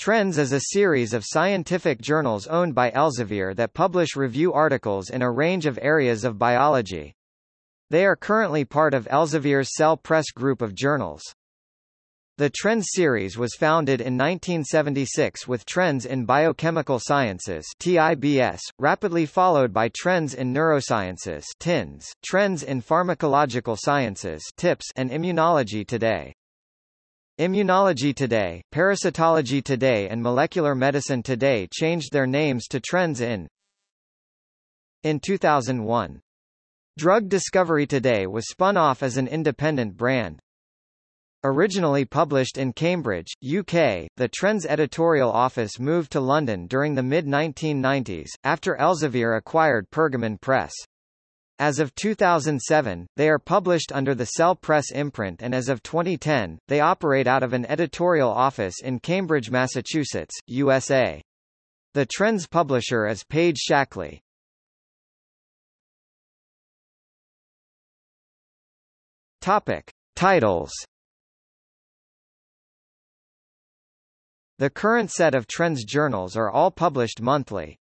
Trends is a series of scientific journals owned by Elsevier that publish review articles in a range of areas of biology. They are currently part of Elsevier's Cell Press group of journals. The Trends series was founded in 1976 with Trends in Biochemical Sciences TIBS, rapidly followed by Trends in Neurosciences TINS, Trends in Pharmacological Sciences TIPS, and Immunology Today. Immunology Today, Parasitology Today and Molecular Medicine Today changed their names to Trends in in 2001. Drug Discovery Today was spun off as an independent brand. Originally published in Cambridge, UK, the Trends editorial office moved to London during the mid-1990s, after Elsevier acquired Pergamon Press. As of 2007, they are published under the Cell Press imprint and as of 2010, they operate out of an editorial office in Cambridge, Massachusetts, USA. The Trends publisher is Paige Shackley. Topic. Titles The current set of Trends journals are all published monthly.